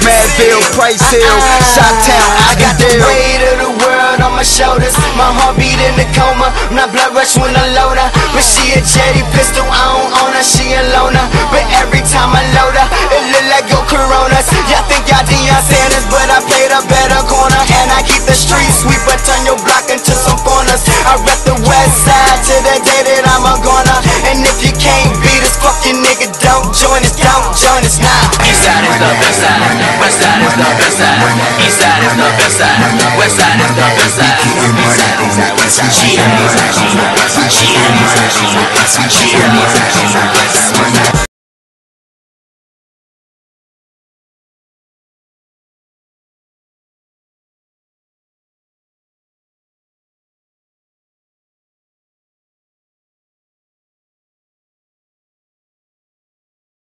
Springfield, Price Hill, uh-uh. Shot Town, I got the weight of the world on my shoulders. My heart beat in the coma. My blood rush when I load her. But she a jetty pistol, I don't own her. She a loner. But every time I load her, it look like go Coronas. Y'all think y'all Deion Sanders, but I played a better corner. And I keep the street but turn your block into some corners. I rep the west side to the day that I'm a goner. And if you can't beat us, fuck your nigga, don't join us, don't join is the best side. East side is the best side. West side is the best side. East side, east side, west side. G M, east side, G M, west side. G M, east side, G M, west side. G M,